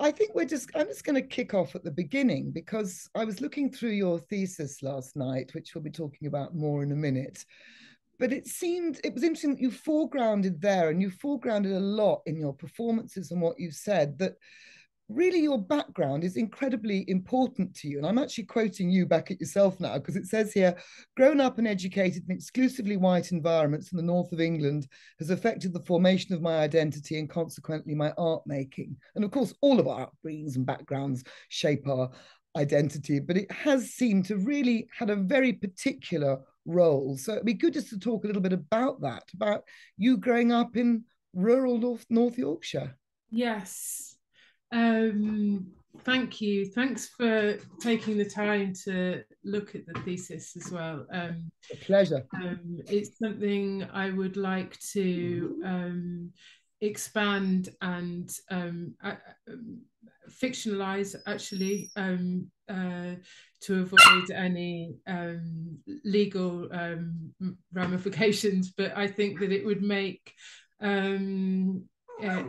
I think we're just, I'm just going to kick off at the beginning because I was looking through your thesis last night, which we'll be talking about more in a minute. But it seemed, it was interesting that you foregrounded there and you foregrounded a lot in your performances and what you said that really your background is incredibly important to you. And I'm actually quoting you back at yourself now because it says here, grown up and educated in exclusively white environments in the north of England has affected the formation of my identity and consequently my art making. And of course, all of our upbringings and backgrounds shape our identity, but it has seemed to really had a very particular role. So it'd be good just to talk a little bit about that, about you growing up in rural North, North Yorkshire. Yes, um, thank you. Thanks for taking the time to look at the thesis as well. Um, A pleasure. Um, it's something I would like to um, expand and um, uh, fictionalize actually um, uh, to avoid any um, legal um, ramifications. But I think that it would make um, uh,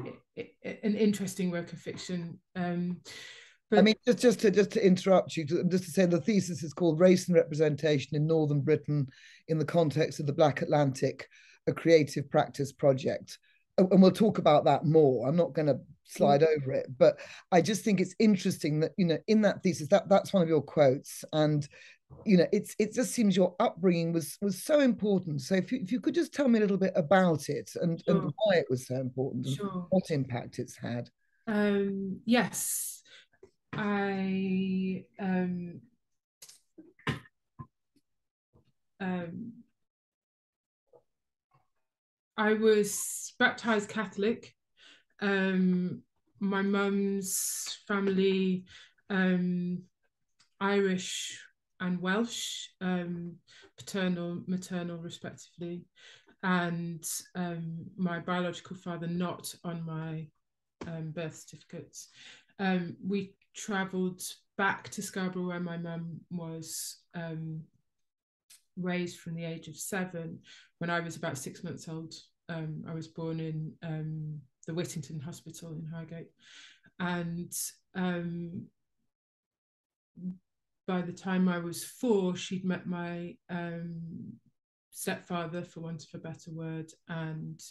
an interesting work of fiction. Um, but I mean, just just to just to interrupt you, just to say the thesis is called "Race and Representation in Northern Britain in the Context of the Black Atlantic: A Creative Practice Project," and we'll talk about that more. I'm not going to slide mm-hmm. over it, but I just think it's interesting that you know in that thesis that that's one of your quotes, and you know it's it just seems your upbringing was was so important so if you, if you could just tell me a little bit about it and, sure. and why it was so important sure. what impact it's had um yes i um um i was baptized catholic um my mum's family um irish and Welsh, um, paternal, maternal, respectively, and um, my biological father not on my um, birth certificates. Um, we travelled back to Scarborough, where my mum was um, raised from the age of seven. When I was about six months old, um, I was born in the Whittington Hospital in Highgate, and by the time I was four, she'd met my um, stepfather, for want of a better word, and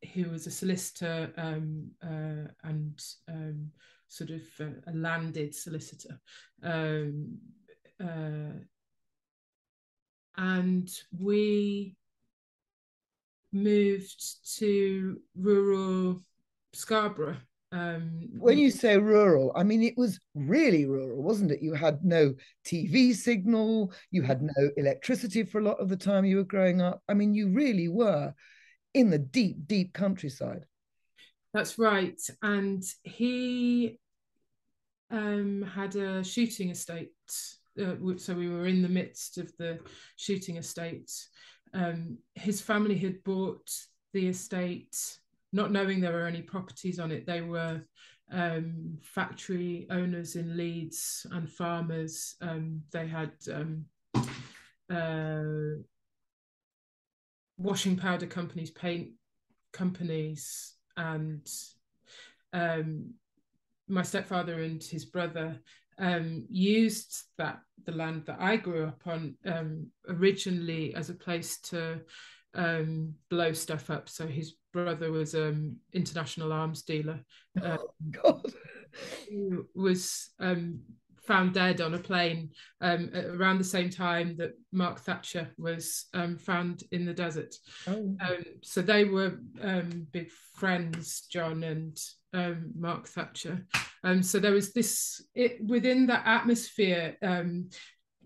he was a solicitor um, uh, and um, sort of a, a landed solicitor. Um, uh, and we moved to rural Scarborough um, when you say rural, I mean, it was really rural, wasn't it? You had no TV signal, you had no electricity for a lot of the time you were growing up. I mean, you really were in the deep, deep countryside. That's right. And he um, had a shooting estate. Uh, so we were in the midst of the shooting estate. Um, his family had bought the estate not knowing there were any properties on it. They were um, factory owners in Leeds and farmers. Um, they had um, uh, washing powder companies, paint companies, and um, my stepfather and his brother um, used that the land that I grew up on um, originally as a place to um, blow stuff up. So his brother was an um, international arms dealer. Uh, oh, was um, found dead on a plane um, around the same time that Mark Thatcher was um, found in the desert. Oh. Um, so they were um, big friends, John and um, Mark Thatcher. Um, so there was this it, within that atmosphere.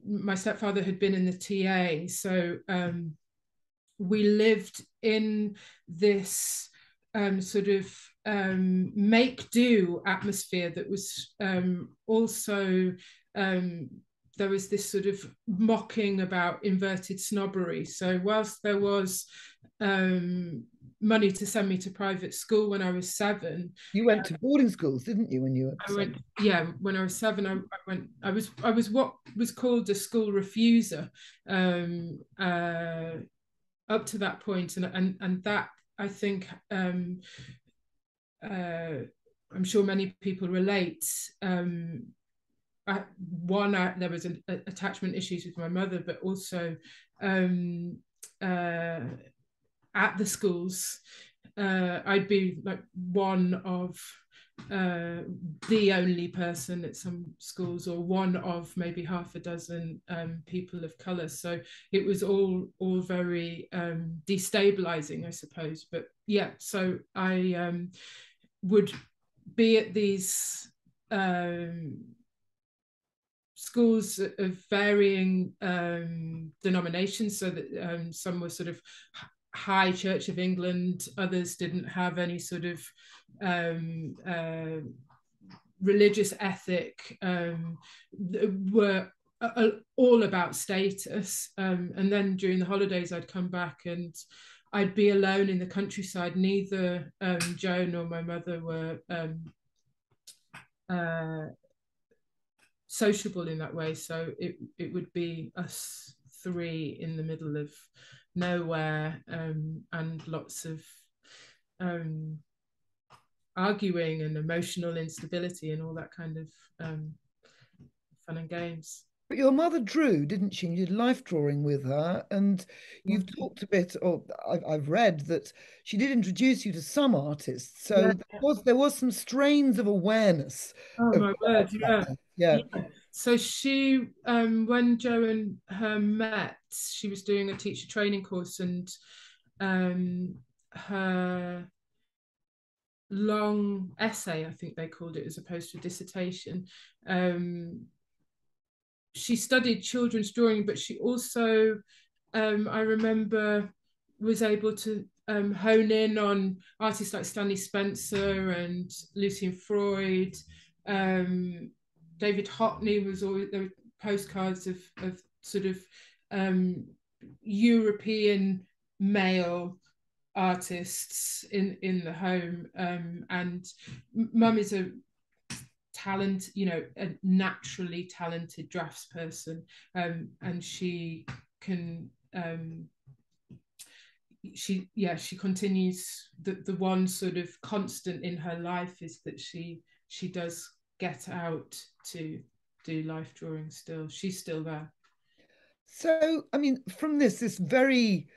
my stepfather had been in the TA, so we lived in this um, sort of um, make do atmosphere that was um, also um, there was this sort of mocking about inverted snobbery. So whilst there was um, money to send me to private school when I was seven, you went to boarding schools, didn't you? When you were I went, yeah, when I was seven, I, I, went. I was I was what was called a school refuser. Um, uh, up to that point and and and that I think um, uh, I'm sure many people relate. Um, I, one, I, there was an attachment issues with my mother, but also um, uh, at the schools, uh, I'd be like one of uh, the only person at some schools or one of maybe half a dozen um, people of color so it was all all very um, destabilizing i suppose. But yeah so i um, would be at these um, schools of varying um, denominations. So that um, some were sort of high church of england others didn't have any sort of um, uh, religious ethic um, were all about status. Um, and then during the holidays, I'd come back and I'd be alone in the countryside. Neither um, Joe nor my mother were um, uh, sociable in that way. So it, it would be us three in the middle of nowhere um, and lots of arguing and emotional instability and all that kind of um, fun and games. But your mother drew, didn't she? You did life drawing with her, and you've mm-hmm. talked a bit, or I've, I've, read that she did introduce you to some artists. So yeah. there was there was some strains of awareness. Oh of my word! Yeah. yeah. yeah. So she, um, when Joe and her met, she was doing a teacher training course, and um, her long essay, I think they called it, as opposed to a dissertation. Um, she studied children's drawing, but she also, um, I remember, was able to um, hone in on artists like Stanley Spencer and Lucian Freud. Um, David Hockney was always there were postcards of, of sort of um, European male artists in in the home um, and mum is a talent you know a naturally talented drafts person um, and she can um, she yeah she continues the, the one sort of constant in her life is that she she does get out to do life drawing still. She's still there. So i mean from this this very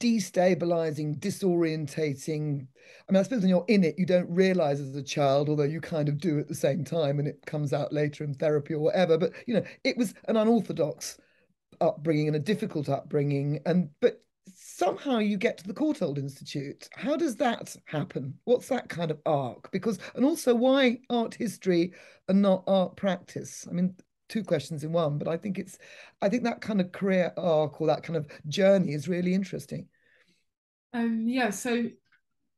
destabilizing, disorientating. I mean, I suppose when you're in it, you don't realize as a child, although you kind of do at the same time, and it comes out later in therapy or whatever. But you know, it was an unorthodox upbringing and a difficult upbringing, and but somehow you get to the Courtauld Institute. How does that happen? What's that kind of arc? Because and also why art history and not art practice? I mean, two questions in one, but I think it's I think that kind of career arc or that kind of journey is really interesting. Um, yeah, so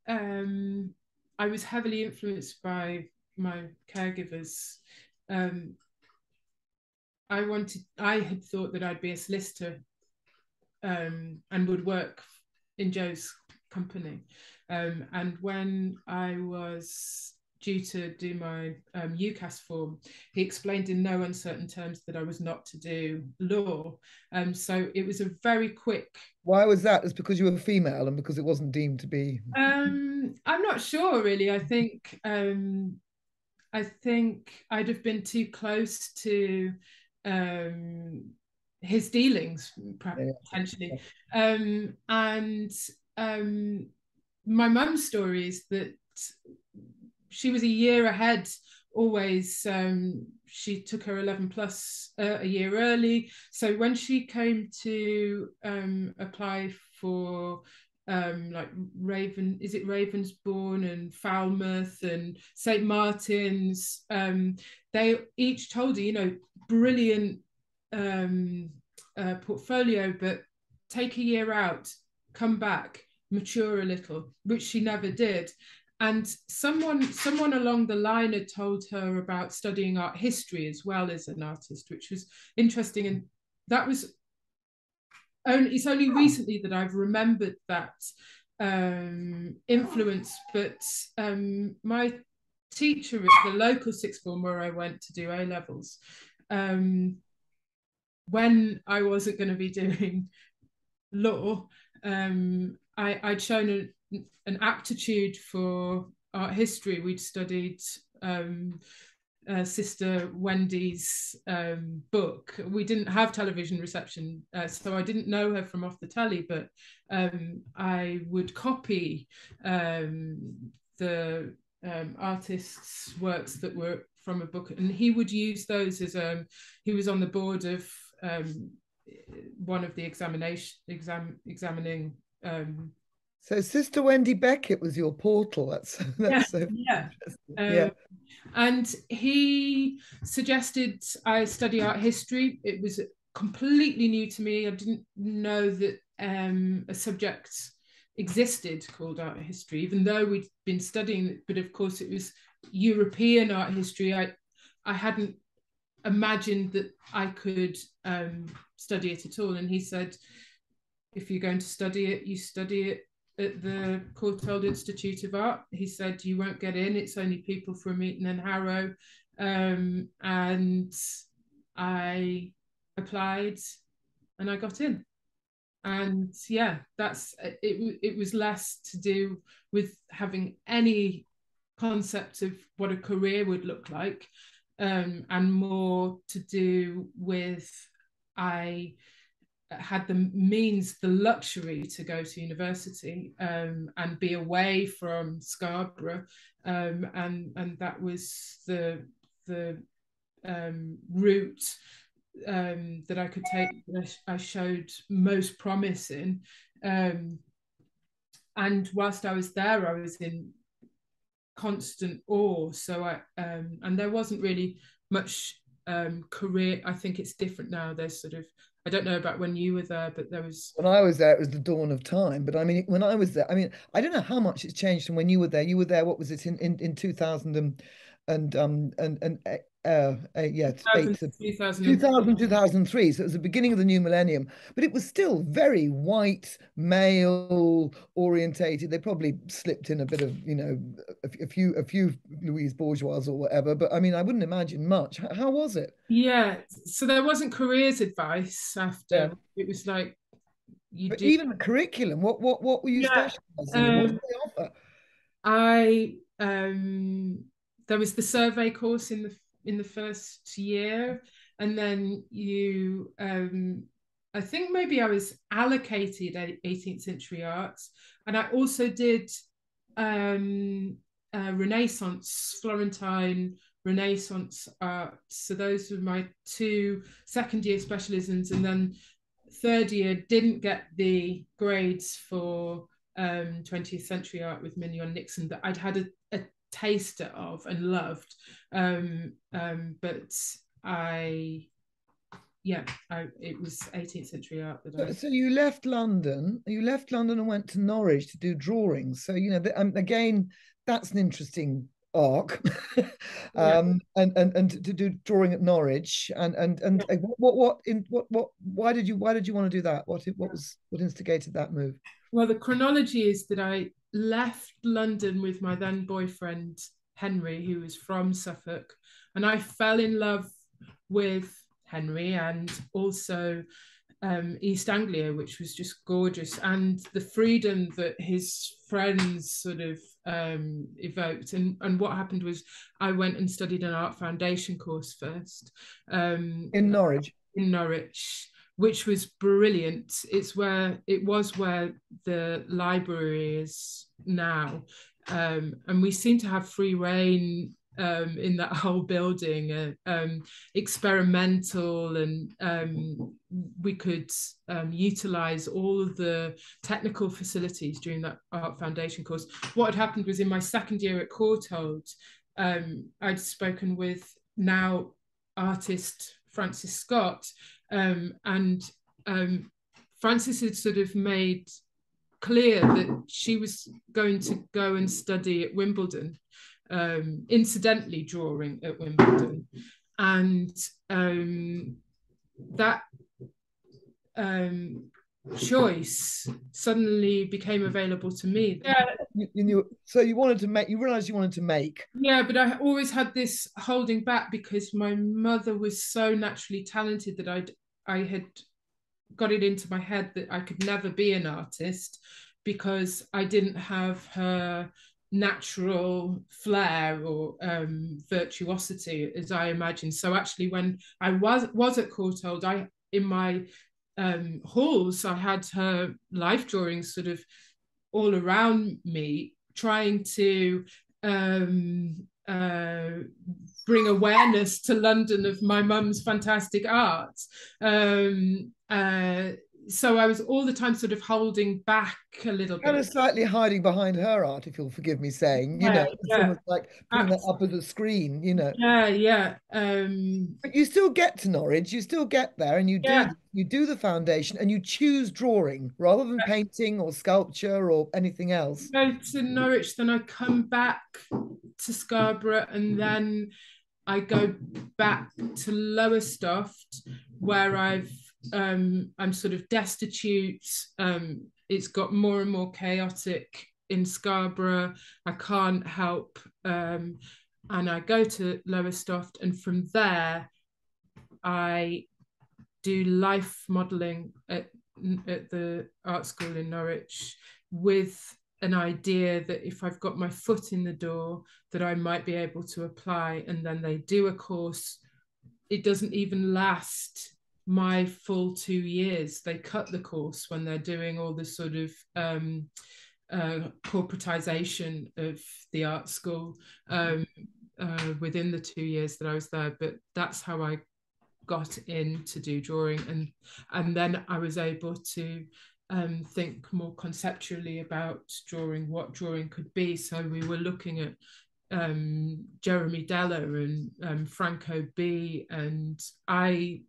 um, I was heavily influenced by my caregivers. Um, I wanted, I had thought that I'd be a solicitor um, and would work in Joe's company. Um, and when I was due to do my um, UCAS form, he explained in no uncertain terms that I was not to do law. Um, so it was a very quick. Why was that? It's because you were female and because it wasn't deemed to be. Um, I'm not sure, really. I think um, I think I'd have been too close to um, his dealings, potentially, um, and um, my mum's story is that she was a year ahead always um, she took her 11 plus uh, a year early so when she came to um, apply for um, like Raven, is it Ravensbourne and Falmouth and St. Martin's? Um, they each told her, you know, brilliant um, uh, portfolio, but take a year out, come back, mature a little, which she never did and someone someone along the line had told her about studying art history as well as an artist which was interesting. And that was only it's only recently that i've remembered that um, influence. But um, my teacher at the local sixth form where i went to do a levels um, when i wasn't going to be doing law um, I, I'd shown a, an aptitude for art history. We'd studied um, uh, sister Wendy's um, book. We didn't have television reception, uh, so I didn't know her from off the telly, but um, I would copy um, the um, artist's works that were from a book, and he would use those as. Um, he was on the board of one of the examination exam examining so Sister Wendy Beckett was your portal. That's that's yeah, so yeah. Um, yeah. And he suggested I study art history. It was completely new to me. I didn't know that um, a subject existed called art history, even though we'd been studying it. But of course, it was European art history. I I hadn't imagined that I could um, study it at all. And he said, if you're going to study it, you study it at the Courtauld Institute of Art. He said, You won't get in, it's only people from Eton and Harrow. Um, and I applied and I got in. And yeah, that's it. It was less to do with having any concept of what a career would look like, um, and more to do with I had the means, the luxury to go to university um, and be away from Scarborough, um, and and that was the the um, route um, that I could take. That I showed most promise in, um, and whilst I was there, I was in constant awe. So I um, and there wasn't really much career. I think it's different now. There's sort of I don't know about when you were there, but there was. When I was there, it was the dawn of time. But I mean, when I was there, I mean, I don't know how much it's changed from when you were there. You were there, what was it, in, in, in 2000 and, and, um, and, and uh, uh, yeah, 2000, 2000, 2003. So it was the beginning of the new millennium, but it was still very white, male orientated. They probably slipped in a bit of, you know, a, a few, a few Louise Bourgeois or whatever. But I mean, I wouldn't imagine much. How, how was it? Yeah. So there wasn't careers advice after. Yeah. It was like, you but even the curriculum. What, what, what were you yeah. specializing um, in? What did they offer? I um there was the survey course in the in the first year and then you um, i think maybe i was allocated 18th century arts and i also did um, uh, renaissance florentine renaissance art so those were my two second year specialisms and then third year didn't get the grades for um, 20th century art with Mignon Nixon that I'd had a, a taster of and loved. Um, um, but I, yeah, I, it was 18th century art that I. So you left London. You left London and went to Norwich to do drawings. So you know, the, um, again, that's an interesting arc um yeah. and, and and to do drawing at norwich and and and yeah. what what in what what why did you why did you want to do that what what was what instigated that move well the chronology is that i left London with my then boyfriend Henry, who was from Suffolk, and I fell in love with Henry and also um, East Anglia, which was just gorgeous, and the freedom that his friends sort of um, evoked. And, and what happened was I went and studied an art foundation course first um, in Norwich. In Norwich, which was brilliant. It's where it was where the library is now, um, and we seem to have free reign um, in that whole building, uh, um, experimental, and um, we could um, utilize all of the technical facilities during that art foundation course. What had happened was in my second year at Courtauld, um, I'd spoken with now artist Frances Scott, um, and um, Frances had sort of made clear that she was going to go and study at Wimbledon, um, incidentally drawing at Wimbledon, and um, that um, choice suddenly became available to me. Yeah. You, you, so you wanted to make, you realized you wanted to make. Yeah, but I always had this holding back because my mother was so naturally talented that I'd, I had got it into my head that I could never be an artist because I didn't have her natural flair or um, virtuosity as I imagined. So actually, when I was was at Courtauld, I in my um, halls I had her life drawings sort of all around me, trying to um, uh, bring awareness to London of my mum's fantastic art. Um, uh, so I was all the time sort of holding back a little kind bit. of slightly hiding behind her art, if you'll forgive me saying, you yeah, know, yeah. almost like putting that up as a screen, you know. Yeah, yeah. Um, but you still get to Norwich, you still get there, and you do you do the foundation, and you choose drawing rather than painting or sculpture or anything else. I go to Norwich, then I come back to Scarborough, and then I go back to Lowestoft, where I've um, I'm sort of destitute. Um, it's got more and more chaotic in Scarborough. I can't help. Um, and I go to Lowestoft, and from there, I do life modelling at, at the art school in Norwich with an idea that if I've got my foot in the door, that I might be able to apply. And then they do a course. It doesn't even last my full two years. They cut the course when they're doing all this sort of um, uh, corporatization of the art school um, uh, within the two years that I was there. But that's how I got in to do drawing, and and then I was able to um, think more conceptually about drawing, what drawing could be. So we were looking at um, Jeremy Deller and um, Franco B, and I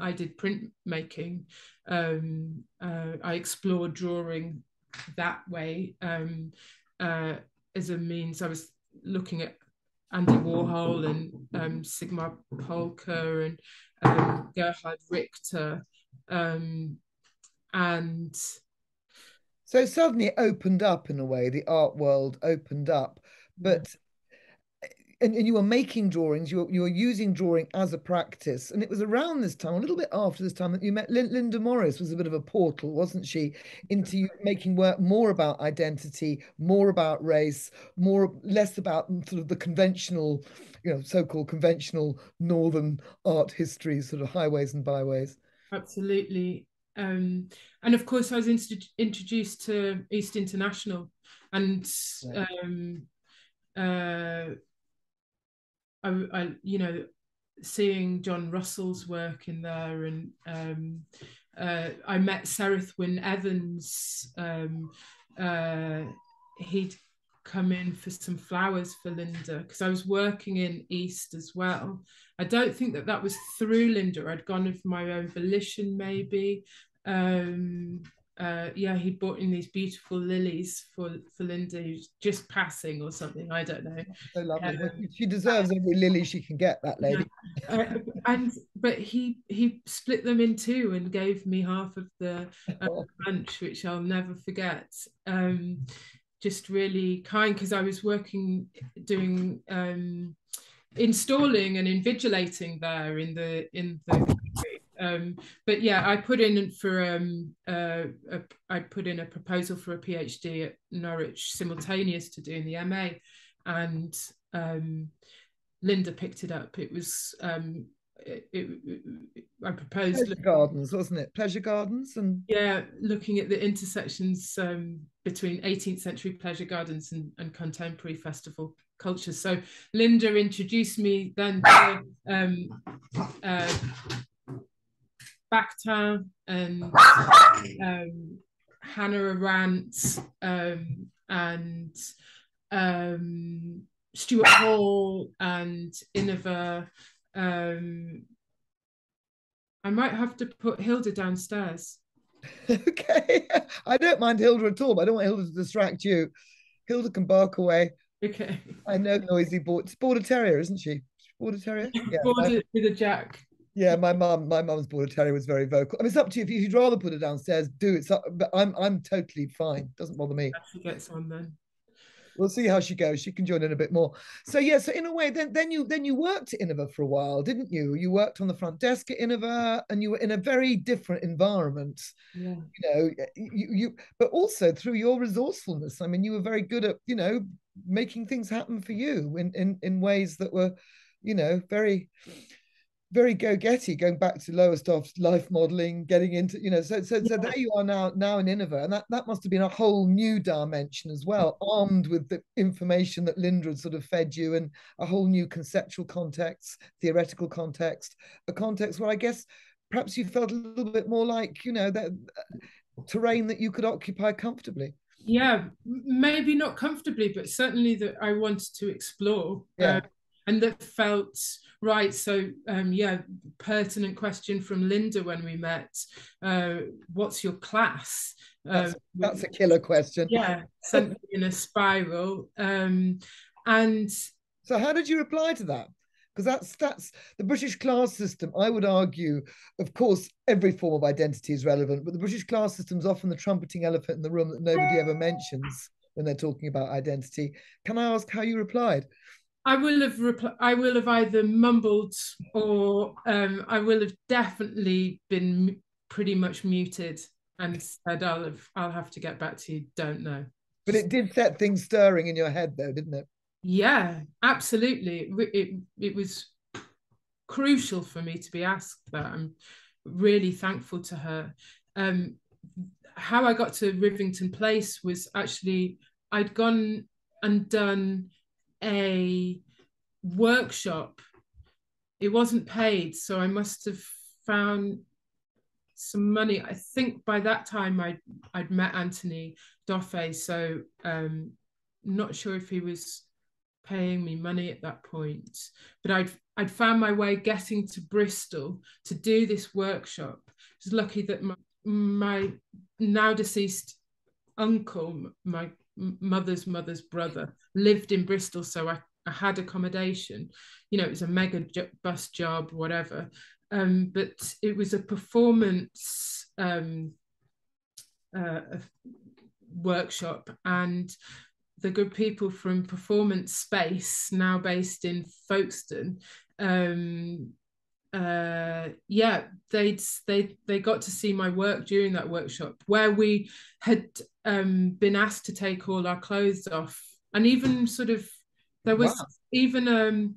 I did printmaking. Um, uh, I explored drawing that way um, uh, as a means. I was looking at Andy Warhol and um, Sigmar Polke and um, Gerhard Richter, and so suddenly it opened up in a way. The art world opened up but and, and you were making drawings you were, you were using drawing as a practice. And it was around this time a little bit after this time that you met lynda morris was a bit of a portal wasn't she into making work more about identity more about race more less about sort of the conventional you know so-called conventional northern art history sort of highways and byways. Absolutely. Um, and of course i was introduced to east international and um, uh, I, I, you know, seeing John Russell's work in there, and um, uh, I met Cerith Wyn Evans. Um, uh, he'd come in for some flowers for Lynda because I was working in East as well. I don't think that that was through Lynda. I'd gone of my own volition, maybe. Um, uh, yeah, he brought in these beautiful lilies for for Lynda, who's just passing or something. I don't know. So lovely. Um, she deserves every lily she can get. That lady. Uh, and but he he split them in two and gave me half of the uh, lunch, which I'll never forget. Um, just really kind because I was working doing um, installing and invigilating there in the in the um, but yeah, I put in for um, uh, a, I put in a proposal for a PhD at Norwich simultaneous to doing the MA, and um, Lynda picked it up. It was um, it, it, it, I proposed pleasure gardens, wasn't it? Pleasure gardens and yeah, looking at the intersections um, between 18th century pleasure gardens and, and contemporary festival culture. So Lynda introduced me then to um, uh, Bakhtin and um, Hannah Arendt um, and um, Stuart Hall and Iniva. Um, I might have to put Hilda downstairs. okay. I don't mind Hilda at all, but I don't want Hilda to distract you. Hilda can bark away. Okay. I know noisy border, border terrier, isn't she? Border terrier? Yeah. Border with a jack. Yeah, my mum, my mum's border terrier was very vocal. I mean, it's up to you. If you'd rather put her downstairs, do it. So, but I'm, I'm totally fine. Doesn't bother me. She gets on then. we'll see how she goes. She can join in a bit more. So yeah, so in a way, then then you then you worked at Iniva for a while, didn't you? You worked on the front desk at Iniva, and you were in a very different environment. Yeah. You know, you, you but also through your resourcefulness. I mean, you were very good at you know making things happen for you in in in ways that were, you know, very very go-getty going back to Lowestoft's life modeling getting into you know so so, yeah. so there you are now now in Iniva and that, that must have been a whole new dimension as well armed with the information that Lynda had sort of fed you and a whole new conceptual context theoretical context a context where I guess perhaps you felt a little bit more like you know that uh, terrain that you could occupy comfortably yeah maybe not comfortably but certainly that I wanted to explore yeah. Uh, and that felt right so um, yeah pertinent question from lynda when we met uh, what's your class? That's, um, that's a killer question. Yeah something in a spiral um, and so how did you reply to that? Because that's that's the british class system. I would argue of course every form of identity is relevant but the british class system is often the trumpeting elephant in the room that nobody ever mentions when they're talking about identity. Can i ask how you replied I will have repl- I will have either mumbled or um, I will have definitely been pretty much muted and said I'll have I'll have to get back to you. Don't know. But it did set things stirring in your head, though, didn't it? Yeah, absolutely. It it, it was crucial for me to be asked that. I'm really thankful to her. Um, how I got to Rivington Place was actually I'd gone and done a workshop. It wasn't paid, so I must have found some money. I think by that time I'd I'd met Anthony d'Offay, so um, not sure if he was paying me money at that point. But I'd I'd found my way getting to Bristol to do this workshop. I was lucky that my my now deceased uncle, my mother's mother's brother lived in Bristol, so I, I had accommodation. You know, it was a mega bus job, whatever. Um, but it was a performance um, uh, workshop, and the good people from Performance Space, now based in Folkestone, um, uh, yeah, they'd they they got to see my work during that workshop where we had um, been asked to take all our clothes off, and even sort of there was wow. even um,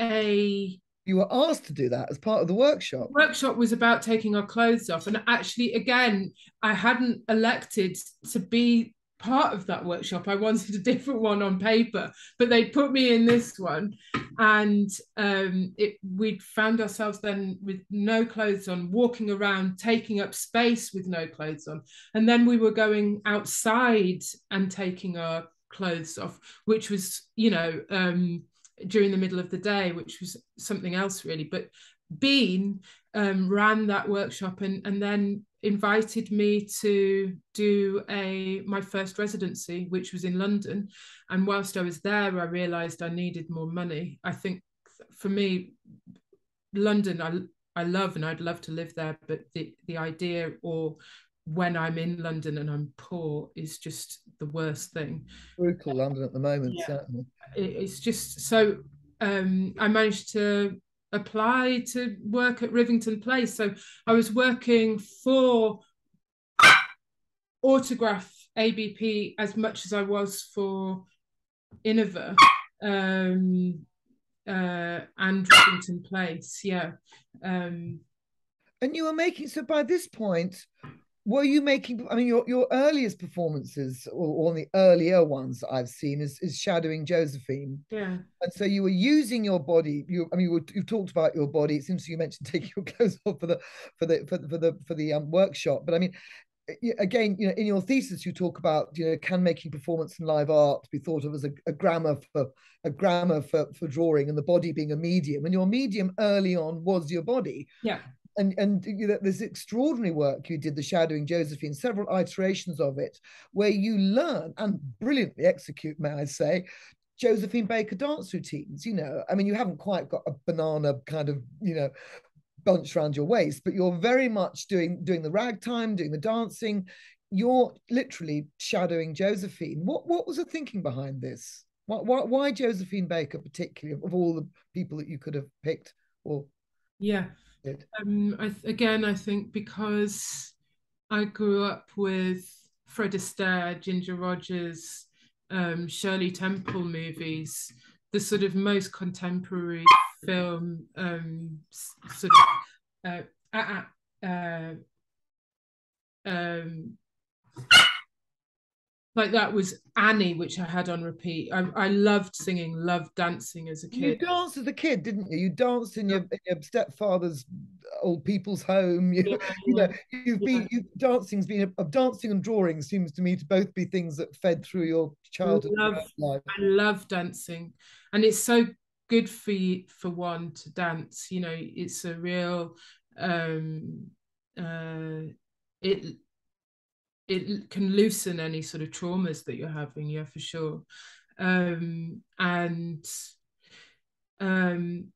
a you were asked to do that as part of the workshop. Workshop was about taking our clothes off, and actually, again, I hadn't elected to be part of that workshop. I wanted a different one on paper, but they put me in this one, and um, it we found ourselves then with no clothes on, walking around, taking up space with no clothes on, and then we were going outside and taking our clothes off, which was you know um, during the middle of the day, which was something else really, but. Bean um, ran that workshop and, and then invited me to do a my first residency, which was in London. And whilst I was there, I realised I needed more money. I think for me, London, I I love and I'd love to live there, but the the idea or when I'm in London and I'm poor is just the worst thing. Brutal London at the moment, yeah. certainly. It's just so um, I managed to apply to work at Rivington Place. So I was working for Autograph ABP as much as I was for Iniva um, uh, and Rivington Place. Yeah. Um, and you were making so by this point were you making i mean your, your earliest performances or, or the earlier ones i've seen is, is shadowing josephine. Yeah. And so you were using your body you i mean you, you talked about your body. It seems you mentioned taking your clothes off for the for the for, for the for the um, workshop. But i mean again you know in your thesis you talk about you know can making performance and live art be thought of as a, a grammar for a grammar for, for drawing and the body being a medium. And your medium early on was your body. Yeah and and you know, this extraordinary work you did, the shadowing Josephine, several iterations of it, where you learn and brilliantly execute, may I say, Josephine Baker dance routines. You know, I mean, you haven't quite got a banana kind of, you know, bunch around your waist, but you're very much doing doing the ragtime, doing the dancing. you're literally shadowing Josephine. What what was the thinking behind this? Why, why, why Josephine Baker, particularly of all the people that you could have picked? Or yeah, um, I, again, I think because I grew up with Fred Astaire, Ginger Rogers, um, Shirley Temple movies, the sort of most contemporary film, um, sort of uh, uh, uh, um, like that was Annie, which I had on repeat. I, I loved singing, loved dancing as a kid. You danced as a kid, didn't you? You danced in your, in your stepfather's old people's home. You, yeah, you know, you've yeah. been you, dancing's been of dancing and drawing seems to me to both be things that fed through your childhood I love, life. I love dancing, and it's so good for you, for one to dance. You know, it's a real um uh it it can loosen any sort of traumas that you're having yeah for sure. Um and um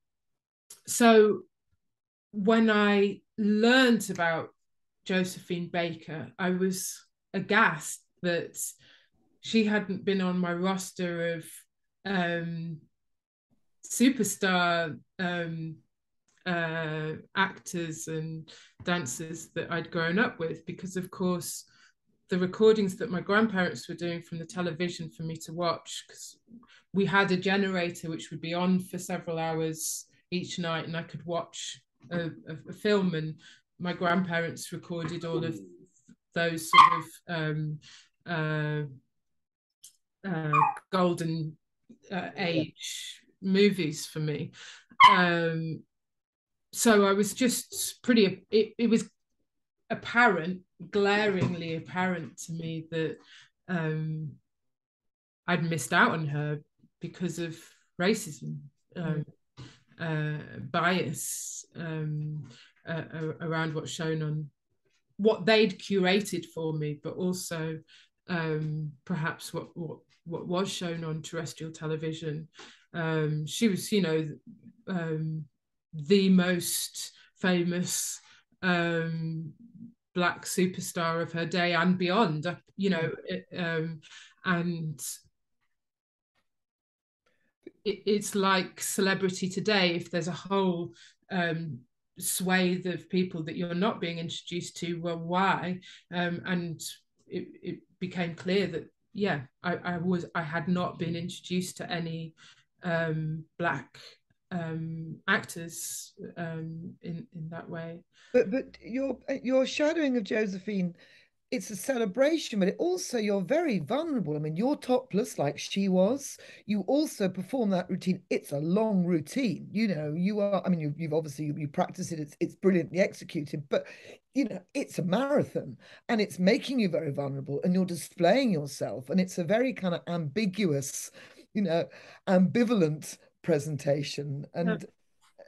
so when i learned about josephine baker i was aghast that she hadn't been on my roster of um superstar um uh, actors and dancers that I'd grown up with, because of course the recordings that my grandparents were doing from the television for me to watch because we had a generator which would be on for several hours each night and I could watch a, a, film and my grandparents recorded all of those sort of um, uh, uh, golden uh, age movies for me. Um, so I was just pretty, it, it was apparent, glaringly apparent to me that um, I'd missed out on her because of racism, um, uh, bias um, uh, around what's shown on what they'd curated for me, but also um, perhaps what, what what was shown on terrestrial television. Um, she was, you know, um, the most famous um, black superstar of her day and beyond uh, you know it, um, and it, it's like celebrity today if there's a whole um, swathe of people that you're not being introduced to well why? Um, and it, it became clear that yeah I, I was i had not been introduced to any um, black um, actors um, in in that way. But but your your shadowing of Josephine, it's a celebration, but it also you're very vulnerable. I mean, you're topless like she was. You also perform that routine. It's a long routine. You know, you are. I mean, you, you've obviously you, you practice it. It's it's brilliantly executed, but you know, it's a marathon, and it's making you very vulnerable, and you're displaying yourself, and it's a very kind of ambiguous, you know, ambivalent presentation and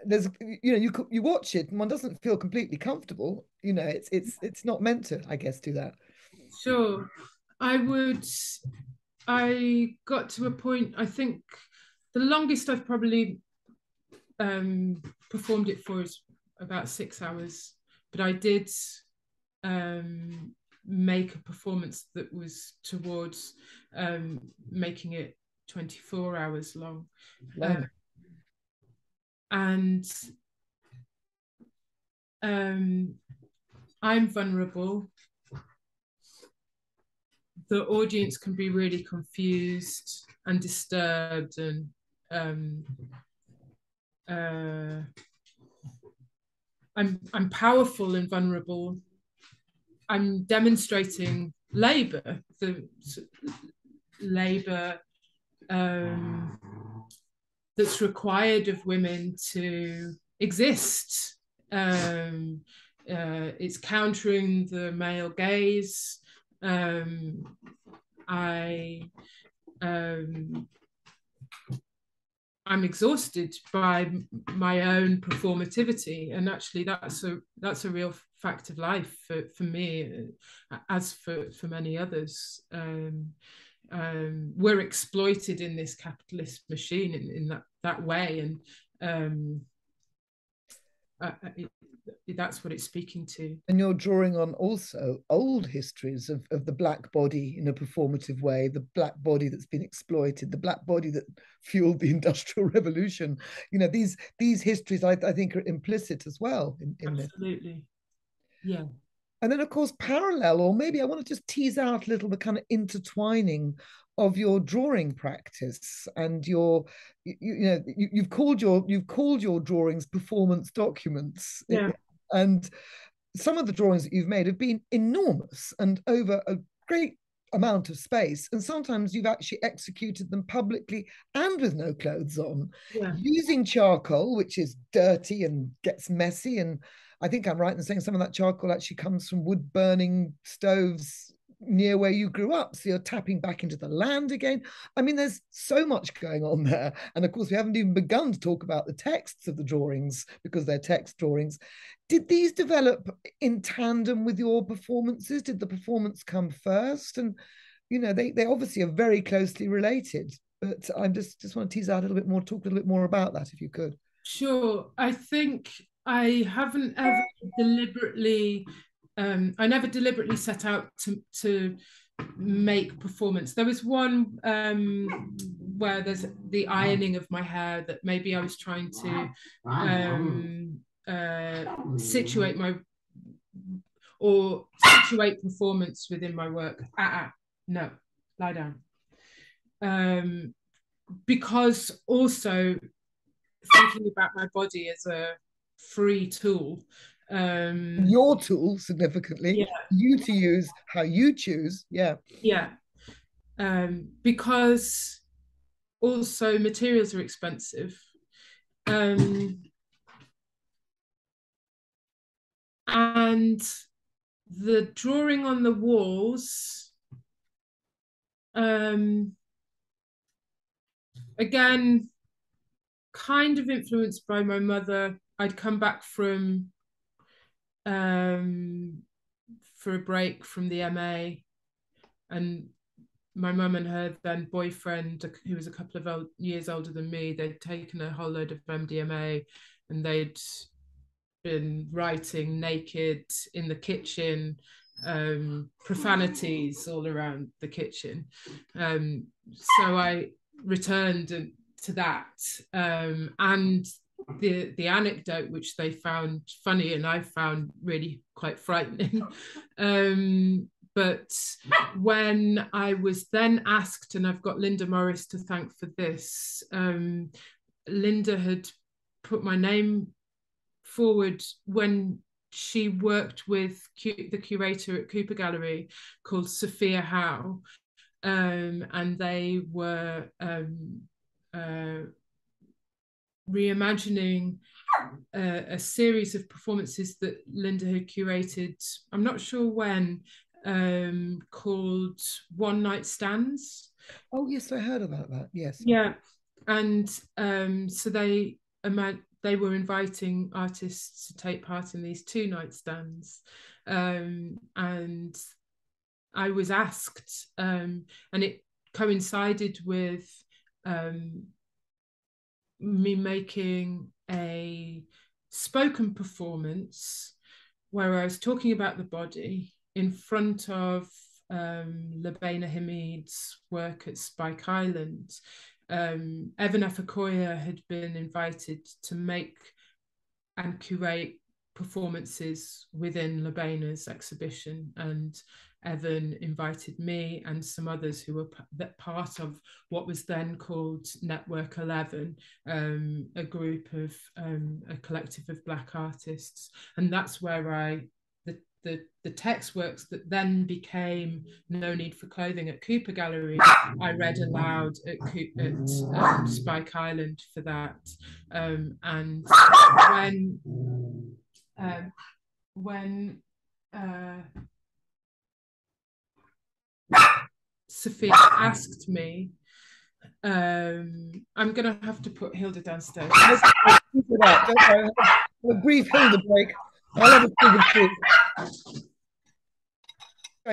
there's you know you you watch it and one doesn't feel completely comfortable you know it's it's it's not meant to i guess do that. Sure. I would i got to a point i think the longest i've probably um performed it for is about six hours but i did um make a performance that was towards um making it 24 hours long. Um, and um, I'm vulnerable. The audience can be really confused and disturbed and um, uh, I'm I'm powerful and vulnerable. I'm demonstrating labor, the labor um, that's required of women to exist. Um, uh, it's countering the male gaze. Um, I um, I'm exhausted by my own performativity, and actually, that's a that's a real fact of life for, for me, as for for many others. Um, um, we're exploited in this capitalist machine in, in that that way and um, uh, it, that's what it's speaking to. And you're drawing on also old histories of, of the black body in a performative way, the black body that's been exploited, the black body that fueled the industrial revolution. You know, these these histories I, I think are implicit as well in, in Absolutely. This. Yeah. And then, of course, parallel, or maybe I want to just tease out a little the kind of intertwining of your drawing practice and your you, you know you, have called your you've called your drawings performance documents yeah. and some of the drawings that you've made have been enormous and over a great amount of space and sometimes you've actually executed them publicly and with no clothes on yeah. using charcoal which is dirty and gets messy and I think I'm right in saying some of that charcoal actually comes from wood burning stoves near where you grew up. So you're tapping back into the land again. I mean, there's so much going on there. And of course, we haven't even begun to talk about the texts of the drawings because they're text drawings. Did these develop in tandem with your performances? Did the performance come first? And, you know, they, they obviously are very closely related. But I just, just want to tease out a little bit more, talk a little bit more about that if you could. Sure. I think I haven't ever deliberately um, I never deliberately set out to to make performance. There was one um, where there's the ironing of my hair that maybe I was trying to um, uh, situate my or situate performance within my work. Ah, ah no, lie down. Um, because also thinking about my body as a free tool um your tool significantly. Yeah. you to use how you choose. Yeah. Yeah. Um because also materials are expensive. Um and the drawing on the walls um again kind of influenced by my mother i'd come back from um, for a break from the MA, and my mum and her then boyfriend, who was a couple of old, years older than me, they'd taken a whole load of MDMA, and they'd been writing naked in the kitchen, um, profanities all around the kitchen. Um, so I returned to that, um, and the the anecdote which they found funny and I found really quite frightening. um, but when I was then asked, and I've got Lynda Morris to thank for this, um, Lynda had put my name forward when she worked with the curator at Cooper Gallery called Sophia Hao, um, and they were um, uh, reimagining a, a, series of performances that Lynda had curated. I'm not sure when, um, called One Night Stands. Oh yes, I heard about that. Yes. Yeah, and um, so they they were inviting artists to take part in these two night stands, um, and I was asked, um, and it coincided with um, me making a spoken performance where I was talking about the body in front of um, Lubaina Himid's work at Spike Island. Um, Evan Ifekoya had been invited to make and curate performances within Lubaina's exhibition, and Evan invited me and some others who were part of what was then called Network 11, um, a group of um, a collective of Black artists. And that's where I, the, the, the text works that then became No Need for Clothing at Cooper Gallery, I read aloud at, at um, Spike Island for that. Um, and when, um, when, uh, Sophia asked me, um, I'm going to have to put Hilda downstairs. a brief Hilda break. I'll have a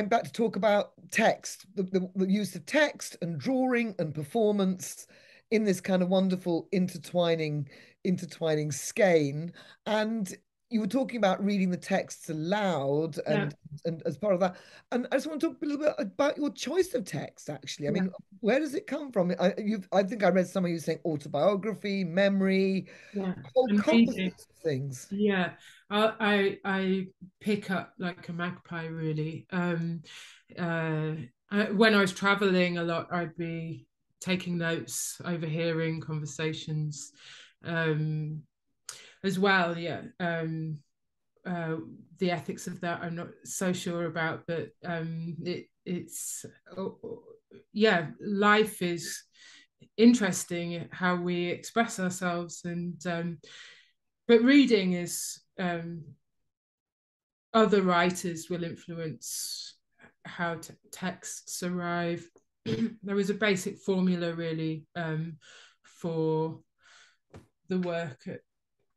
back to talk about text, the, the, the use of text and drawing and performance in this kind of wonderful intertwining intertwining skein and you were talking about reading the texts aloud and yeah. and as part of that. And i just want to talk a little bit about your choice of text actually. I mean where does it come from? I you i think i read some of you saying autobiography memory yeah. whole of things. Yeah I, I i pick up like a magpie really. Um uh I, when i was traveling a lot i'd be taking notes overhearing conversations. Um as well. Yeah, um, uh, the ethics of that I'm not so sure about, but um, it, it's oh, yeah, life is interesting how we express ourselves, and um, but reading is um, other writers will influence how texts arrive. there was a basic formula really um, for the work at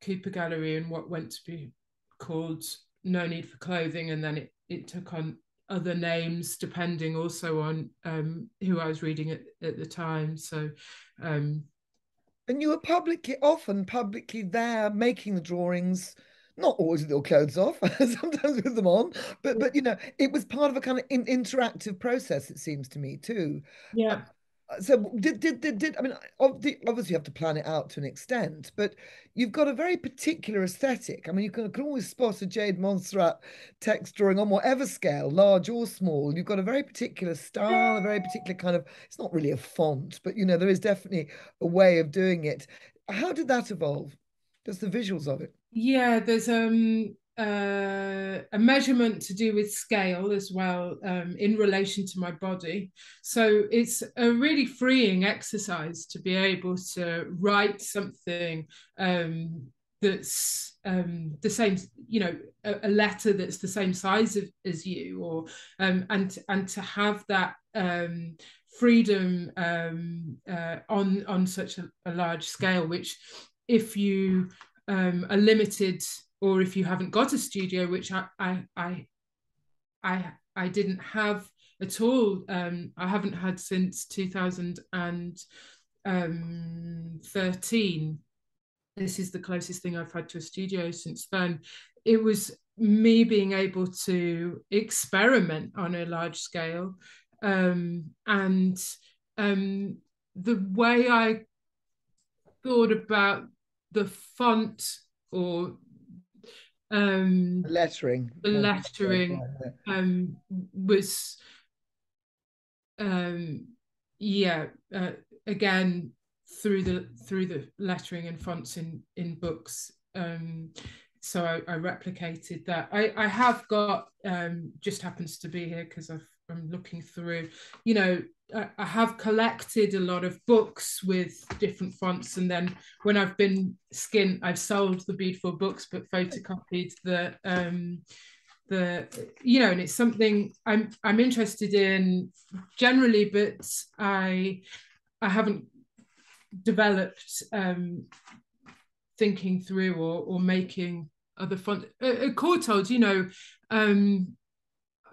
Cooper Gallery and what went to be called No Need for Clothing, and then it, it took on other names depending also on um, who I was reading at, at the time. So, um, and you were publicly, often publicly there making the drawings, not always with your clothes off, sometimes with them on, but but you know, it was part of a kind of in, interactive process. It seems to me too. Yeah so did, did did did I mean obviously you have to plan it out to an extent, but you've got a very particular aesthetic. I mean you can, can always spot a Jade Montserrat text drawing on whatever scale, large or small. You've got a very particular style, a very particular kind of it's not really a font, but you know there is definitely a way of doing it. How did that evolve? Just the visuals of it. Yeah, there's um uh, a measurement to do with scale as well um, in relation to my body. So it's a really freeing exercise to be able to write something um, that's um, the same, you know, a, a, letter that's the same size of, as you, or um, and and to have that um, freedom um, uh, on on such a, a large scale, which if you um, are limited or if you haven't got a studio, which I I I I, I didn't have at all. Um, I haven't had since 2013. Um, this is the closest thing I've had to a studio since then. It was me being able to experiment on a large scale um, and um, the way I thought about the font or um, lettering. The lettering um, was, um, yeah, uh, again through the through the lettering and fonts in in books. Um, so I, I replicated that. I I have got um, just happens to be here because I've I'm looking through, you know, I have collected a lot of books with different fonts, and then when I've been skint, I've sold the beautiful books, but photocopied the um, the you know, and it's something I'm I'm interested in generally, but I I haven't developed um, thinking through or or making other font. At Courtauld, you know, um,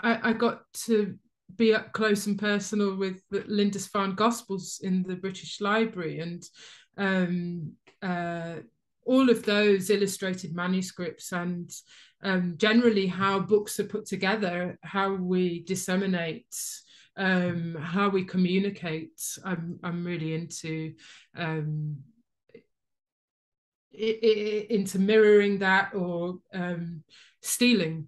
I, I got to be up close and personal with the Lindisfarne Gospels in the British Library and um, uh, all of those illustrated manuscripts and um, generally how books are put together, how we disseminate, um, how we communicate. I'm, I'm really into um, into mirroring that or um, stealing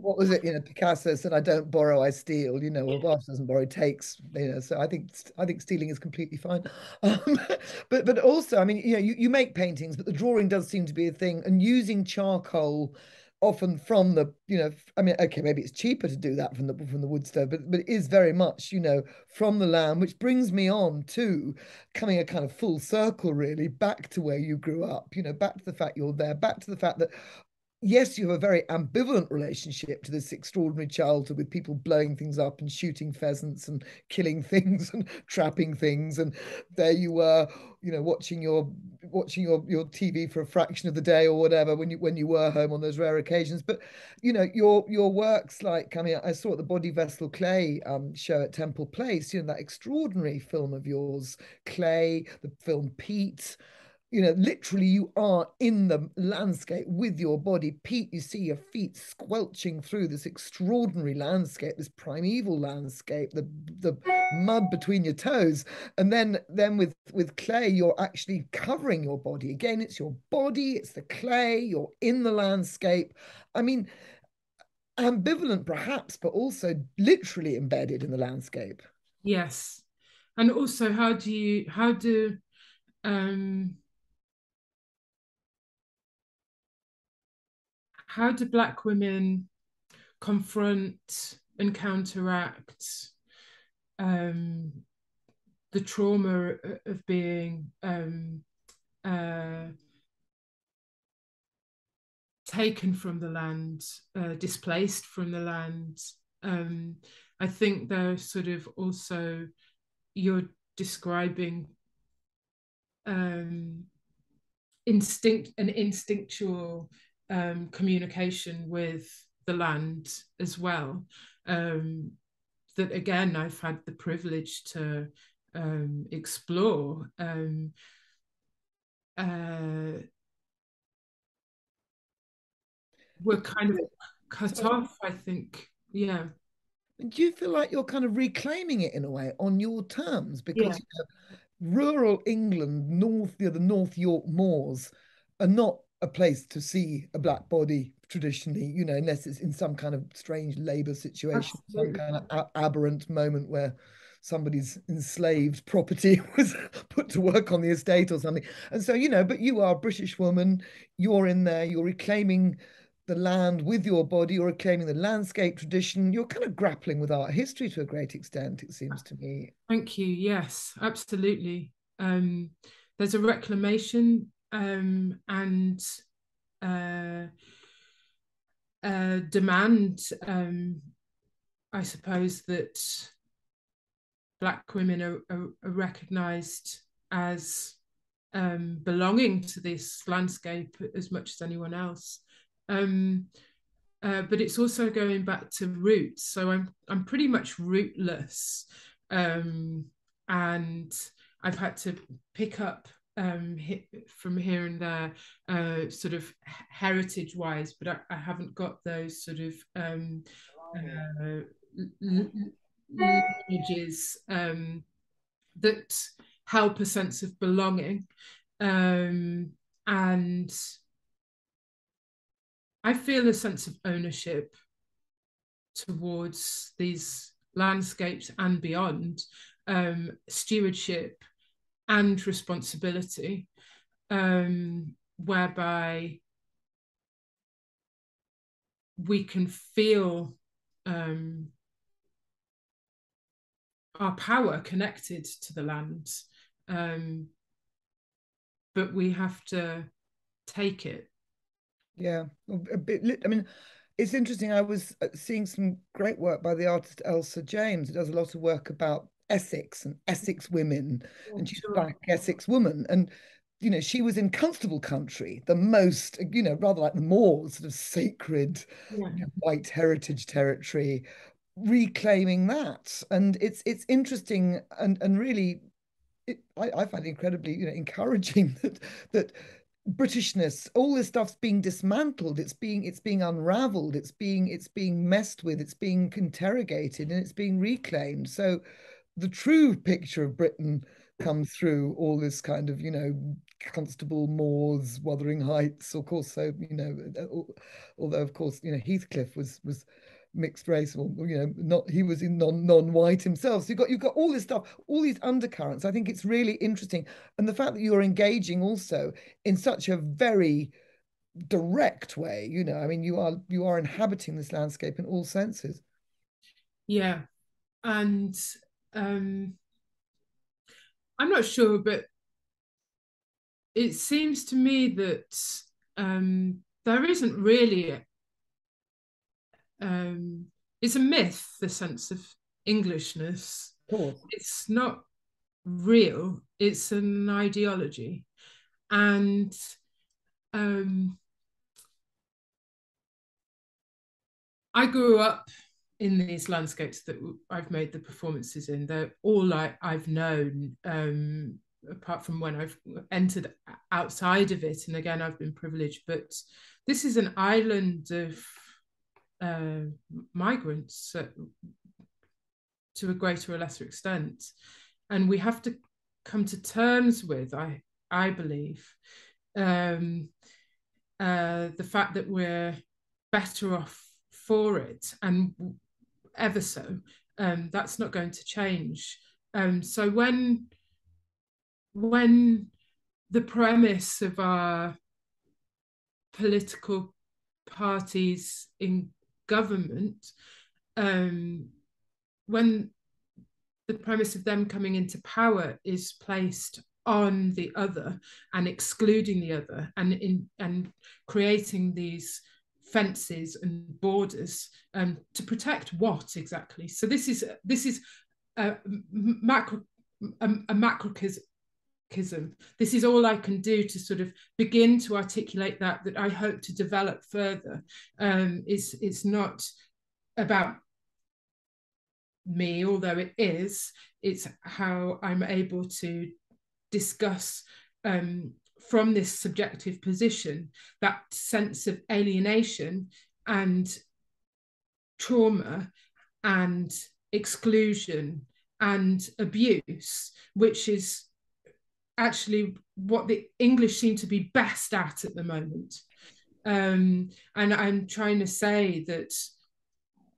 what was it? You know, Picasso said, "I don't borrow, I steal." You know, well, Barth doesn't borrow, takes. You know, so I think I think stealing is completely fine. Um, but but also, I mean, you know, you, you make paintings, but the drawing does seem to be a thing, and using charcoal often from the you know i mean okay maybe it's cheaper to do that from the from the wood stove but but it is very much you know from the land which brings me on to coming a kind of full circle really back to where you grew up you know back to the fact you're there back to the fact that yes, you have a very ambivalent relationship to this extraordinary childhood with people blowing things up and shooting pheasants and killing things and trapping things. And there you were, you know, watching your watching your, your TV for a fraction of the day or whatever when you when you were home on those rare occasions. But you know, your your works like I mean, I saw the Body Vessel Clay um, show at Temple Place, you know, that extraordinary film of yours, Clay, the film Peat you know, literally you are in the landscape with your body. Peat, you see your feet squelching through this extraordinary landscape, this primeval landscape, the the mud between your toes. And then then with with clay, you're actually covering your body. Again, it's your body, it's the clay, you're in the landscape. I mean, ambivalent perhaps, but also literally embedded in the landscape. Yes. And also how do you how do um how do black women confront and counteract um, the trauma of being um, uh, taken from the land, uh, displaced from the land. Um, I think they're sort of also you're describing um, instinct an instinctual um, communication with the land as well. Um, that again, I've had the privilege to um, explore. Um, uh, we're kind of cut off, I think. Yeah. Do you feel like you're kind of reclaiming it in a way on your terms? Because yeah. you know, rural England, north, you know, the North York moors, are not a place to see a black body traditionally, you know, unless it's in some kind of strange labor situation, Absolutely. some kind of aberrant moment where somebody's enslaved property was put to work on the estate or something. And so, you know, but you are a British woman, you're in there, you're reclaiming the land with your body, you're reclaiming the landscape tradition, you're kind of grappling with art history to a great extent, it seems to me. Thank you. Yes, absolutely. Um, there's a reclamation um, and uh, uh, demand, um, I suppose, that Black women are, are, are recognised as um, belonging to this landscape as much as anyone else. Um, uh, but it's also going back to roots. So I'm I'm pretty much rootless, um, and I've had to pick up um, from here and there, uh, sort of heritage wise, but I, I, haven't got those sort of um, uh, lineages um, that help a sense of belonging. Um, and I feel a sense of ownership towards these landscapes and beyond, um, stewardship and responsibility, um, whereby we can feel um, our power connected to the land, um, but we have to take it. Yeah, a bit. I mean, it's interesting. I was uh, seeing some great work by the artist Elsa James, who does a lot of work about Essex and Essex women, oh, and she's sure. a black Essex woman. And you know, she was in Constable country, the most, you know, rather like the more sort of sacred yeah. you know, white heritage territory, reclaiming that. And it's it's interesting and and really, it, I, I find it incredibly you know encouraging that that Britishness, all this stuff's being dismantled. It's being it's being unraveled. It's being it's being messed with. It's being interrogated and it's being reclaimed. So the true picture of Britain comes through all this kind of, you know, Constable Moors, Wuthering Heights, of course. So you know, uh, although of course you know Heathcliff was was mixed race, or you know, not he was in non non-white himself. So you got you've got all this stuff, all these undercurrents. I think it's really interesting, and the fact that you're engaging also in such a very direct way. You know, I mean, you are you are inhabiting this landscape in all senses. Yeah, and um, I'm not sure, but it seems to me that um, there isn't really. Um, it's a myth, the sense of Englishness. Of it's not real. It's an ideology, and um, I grew up in these landscapes that I've made the performances in, they're all like I've known. Um, apart from when I've entered outside of it, and again I've been privileged, but this is an island of uh, migrants uh, to a greater or lesser extent, and we have to come to terms with, I I believe, um, uh, the fact that we're better off for it, and ever so, um, that's not going to change. Um, so when when the premise of our political parties in government, um, when the premise of them coming into power is placed on the other and excluding the other and in and creating these fences and borders um, to protect what exactly? So this is this is a macro a, a this is all i can do to sort of begin to articulate that that i hope to develop further um it's it's not about me although it is. It's how i'm able to discuss um from this subjective position that sense of alienation and trauma and exclusion and abuse which is actually what the English seem to be best at at the moment. Um, and I'm trying to say that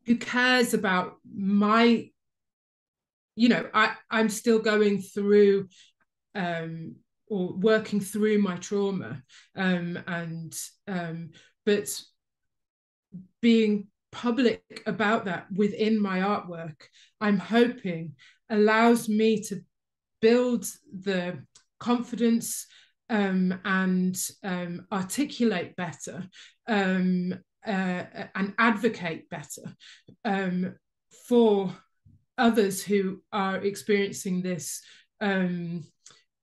who cares about my, you know, I, I'm still going through um, or working through my trauma um, and um, but being public about that within my artwork i'm hoping allows me to build the confidence um, and um, articulate better um, uh, and advocate better um, for others who are experiencing this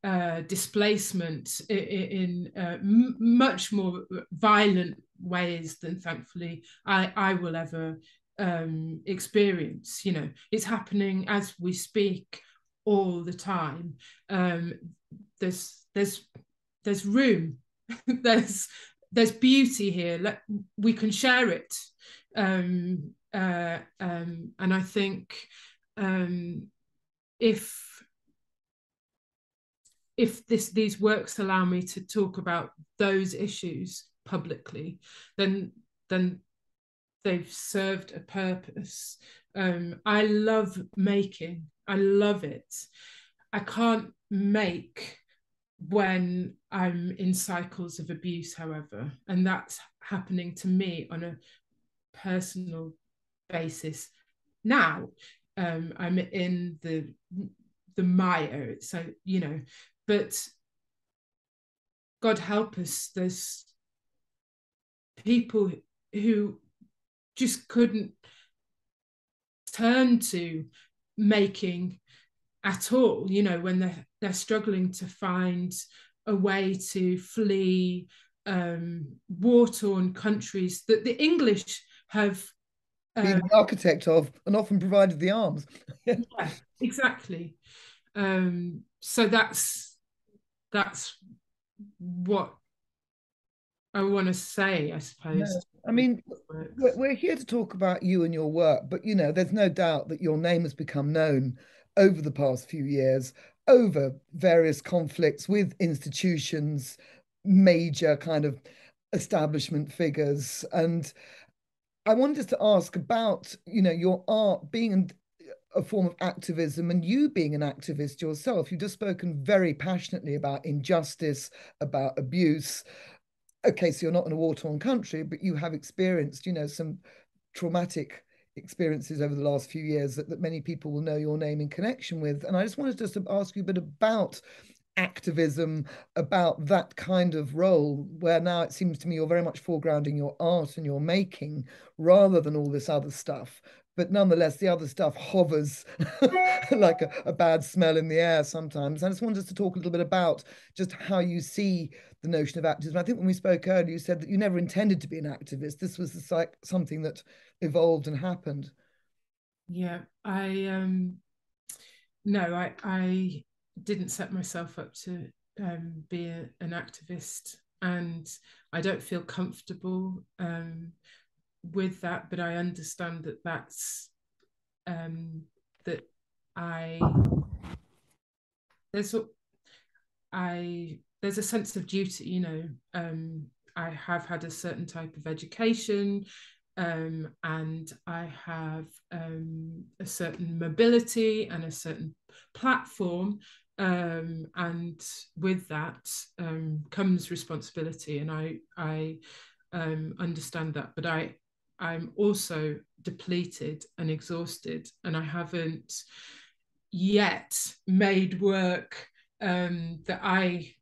uh, displacement in, in uh, much more violent ways than thankfully I, I will ever um, experience. You know, it's happening as we speak all the time. Um, there's there's there's room, there's there's beauty here. Let we can share it, um, uh, um, and I think um, if if this these works allow me to talk about those issues publicly, then then they've served a purpose. Um, I love making. I love it. I can't make when I'm in cycles of abuse, however, and that's happening to me on a personal basis now. Um, I'm in the the mire, so you know, but God help us, there's people who just couldn't turn to making at all you know when they're they're struggling to find a way to flee um, war-torn countries that the English have um, been the architect of and often provided the arms. yeah, exactly. Um, so that's that's what I want to say, I suppose. I mean, we're here to talk about you and your work, but you know, there's no doubt that your name has become known over the past few years over various conflicts with institutions, major kind of establishment figures. And I wanted to ask about, you know, your art being a form of activism and you being an activist yourself. You've just spoken very passionately about injustice, about abuse. Okay, so you're not in a war-torn country, but you have experienced, you know, some traumatic experiences over the last few years that, that many people will know your name in connection with. And I just wanted just to ask you a bit about activism, about that kind of role, where now it seems to me you're very much foregrounding your art and your making rather than all this other stuff. But nonetheless, the other stuff hovers like a, a, bad smell in the air sometimes. I just wanted us to talk a little bit about just how you see the notion of activism. I think when we spoke earlier, you said that you never intended to be an activist. This was like something that evolved and happened. Yeah, I um no, I I didn't set myself up to um, be a, an activist, and I don't feel comfortable um, with that. But I understand that that's um, that I there's a, I there's a sense of duty, you know. Um, I have had a certain type of education, um, and I have um, a certain mobility and a certain platform. Um, and with that um, comes responsibility, and I I um, understand that. But I I'm also depleted and exhausted, and I haven't yet made work um, that I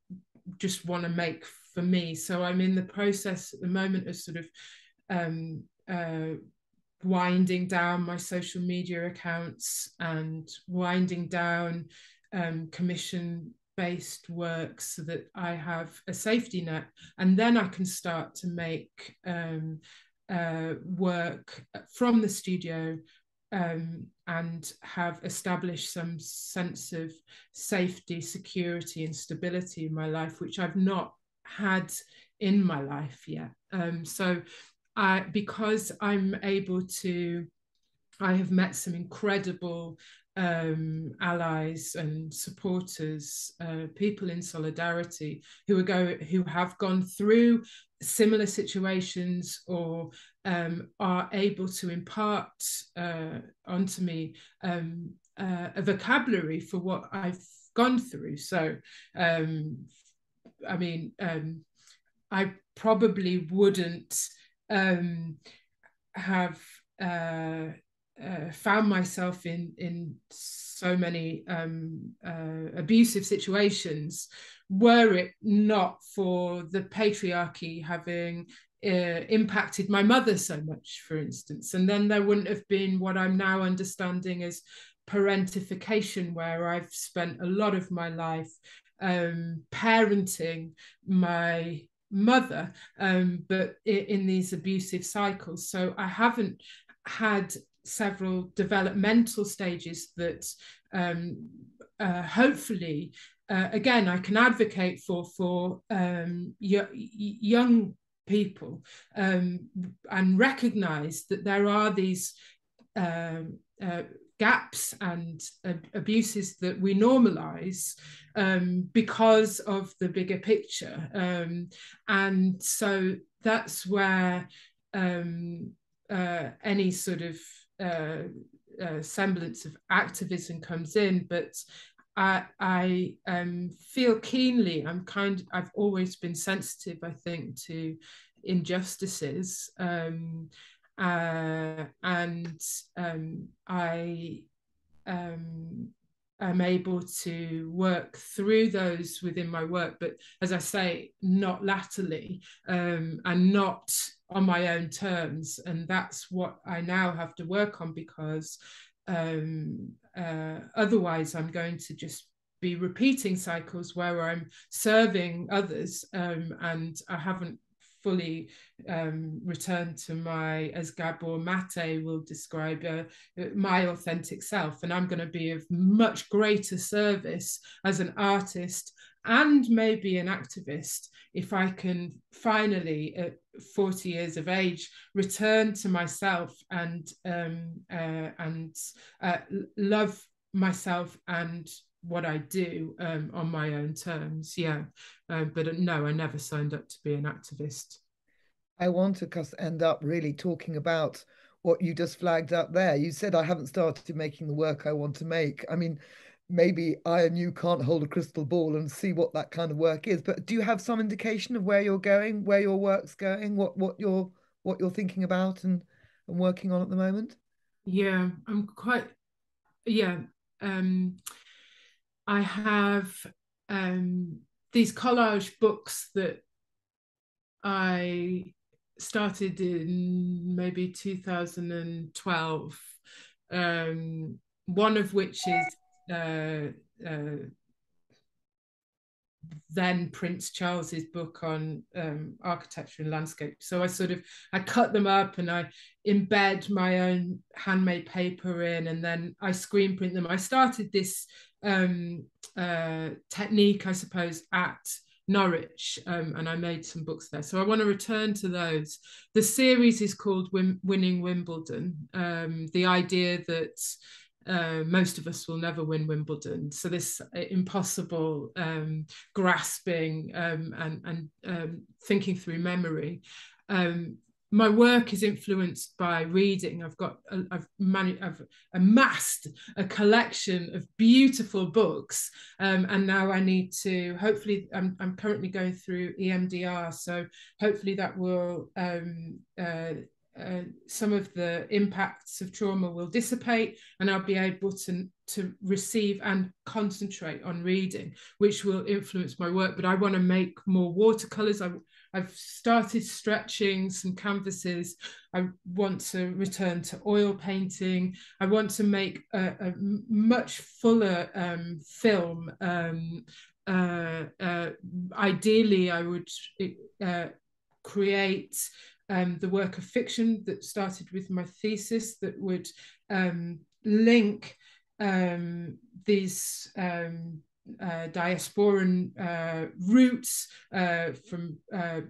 just want to make for me. So I'm in the process at the moment of sort of um, uh, winding down my social media accounts and winding down um, commission based work so that I have a safety net and then I can start to make um, uh, work from the studio um, and have established some sense of safety, security, and stability in my life, which I've not had in my life yet. Um, so, I, because I'm able to, I have met some incredible um, allies and supporters, uh, people in solidarity who are go who have gone through similar situations or um, are able to impart uh, onto me um, uh, a vocabulary for what I've gone through. So, um, I mean, um, I probably wouldn't um, have uh, found myself in in so many um, uh, abusive situations were it not for the patriarchy having uh, impacted my mother so much for instance. And then there wouldn't have been what i'm now understanding as parentification where i've spent a lot of my life um, parenting my mother um, but in, in these abusive cycles. So i haven't had several developmental stages that um, uh, hopefully uh, again I can advocate for for um, young people um, and recognize that there are these um, uh, gaps and abuses that we normalize um, because of the bigger picture. Um, and so that's where uh, any sort of uh, uh, semblance of activism comes in, but I, I um, feel keenly. I'm kind. I've always been sensitive. I think to injustices, um, uh, and um, I um, am able to work through those within my work. But as I say, not latterly, um, and not on my own terms and that's what i now have to work on because um, uh, otherwise i'm going to just be repeating cycles where i'm serving others um, and i haven't fully um, returned to my, as Gabor Mate will describe, uh, my authentic self. And I'm going to be of much greater service as an artist and maybe an activist if I can finally, at 40 years of age, return to myself and um, uh, and uh, love myself and what I do um, on my own terms. Yeah, uh, but no, I never signed up to be an activist. I want to end up really talking about what you just flagged up there. You said I haven't started making the work I want to make. I mean, maybe I and you can't hold a crystal ball and see what that kind of work is. But do you have some indication of where you're going, where your work's going, what what you're what you're thinking about and and working on at the moment? Yeah, I'm quite yeah. Um I have um these collage books that I started in maybe 2012 um one of which is then Prince Charles's book on um, architecture and landscape. So I sort of I cut them up and I embed my own handmade paper in, and then I screen print them. I started this um, uh, technique, I suppose, at Norwich, um, and I made some books there. So I want to return to those. The series is called Win- Winning Wimbledon. Um, the idea that uh, most of us will never win Wimbledon. So this uh, impossible um, grasping um, and, and um, thinking through memory. Um, my work is influenced by reading. I've got, a, I've, manu- I've amassed a collection of beautiful books, um, and now I need to. Hopefully, I'm, I'm currently going through EMDR, so hopefully that will um, uh, uh, some of the impacts of trauma will dissipate and I'll be able to, to receive and concentrate on reading, which will influence my work. But I want to make more watercolors. I've started stretching some canvases. I want to return to oil painting. I want to make a, a much fuller um, film. Um, uh, uh, ideally, I would uh, create um, the work of fiction that started with my thesis that would um, link um, these um, uh, diasporan uh, roots uh, from uh,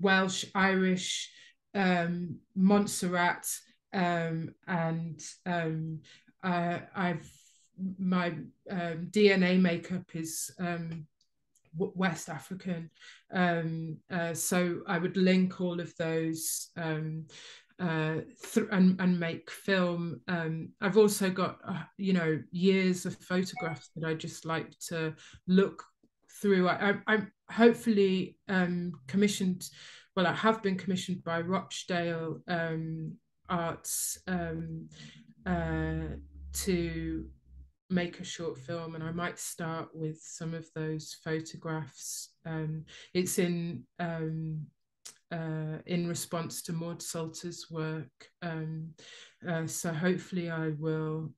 Welsh, Irish, um, Montserrat, um, and um, I've my DNA makeup is West African. Um, uh, so I would link all of those um, uh, th- and, and make film. Um, I've also got, uh, you know, years of photographs that I just like to look through. I, am hopefully um, commissioned, well, I have been commissioned by Rochdale um, Arts um, uh, to make a short film and I might start with some of those photographs. Um, it's in um, uh, in response to Maud Sulter's work. Um, uh, so hopefully I will,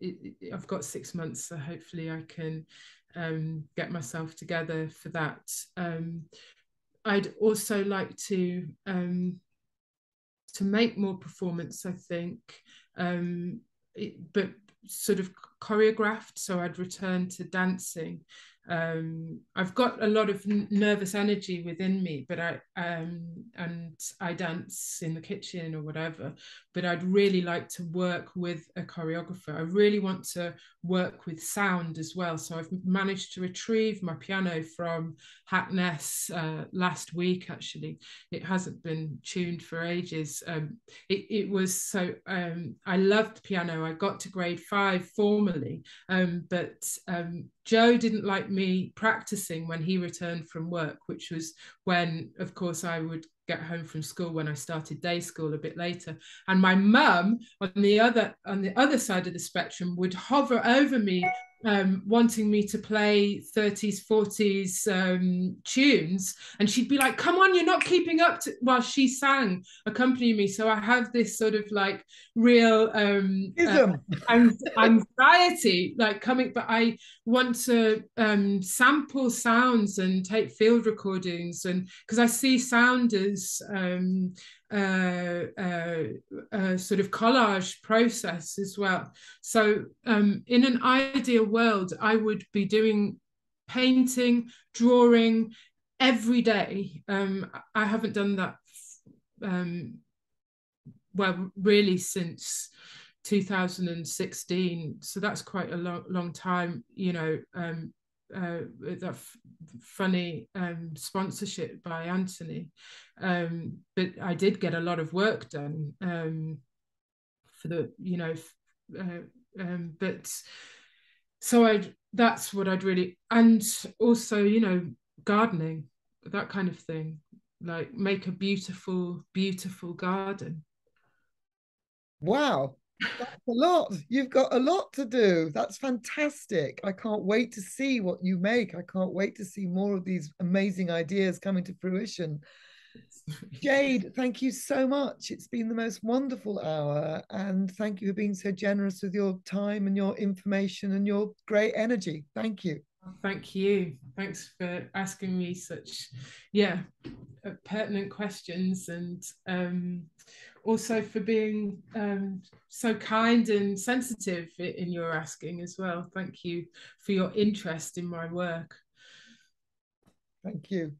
it, it, I've got six months, so hopefully I can um, get myself together for that. Um, I'd also like to um, to make more performance, I think, it, but sort of choreographed so i'd return to dancing um, I've got a lot of nervous energy within me, but I um, and I dance in the kitchen or whatever. But I'd really like to work with a choreographer. I really want to work with sound as well. So I've managed to retrieve my piano from Hackness uh, last week. Actually, it hasn't been tuned for ages. Um, it, it was so um, I loved piano. I got to grade five formally, um, but um, Joe didn't like me practicing when he returned from work, which was when, of course, I would get home from school when I started day school a bit later. And my mum on the other on the other side of the spectrum would hover over me um, wanting me to play 30s, 40s um, tunes. And she'd be like, come on, you're not keeping up to while she sang, accompany me. So I have this sort of like real um, uh, anxiety, like coming, but I want to um, sample sounds and take field recordings. And because I see sound as um, sort of collage process as well. So, um, in an ideal world, I would be doing painting, drawing every day. Um, I haven't done that, um, well, really since 2016. So that's quite a long, long time, you know. Um, uh, that f- funny um, sponsorship by Anthony. Um, but I did get a lot of work done um, for the, you know, uh, um, but so I that's what I'd really, and also, you know, gardening, that kind of thing, like make a beautiful, beautiful garden. Wow. That's a lot. You've got a lot to do. That's fantastic. I can't wait to see what you make. I can't wait to see more of these amazing ideas coming to fruition. Jade, thank you so much. It's been the most wonderful hour. And thank you for being so generous with your time and your information and your great energy. Thank you. Thank you. Thanks for asking me such, yeah, uh, pertinent questions and um, also for being um, so kind and sensitive in your asking as well. Thank you for your interest in my work. Thank you.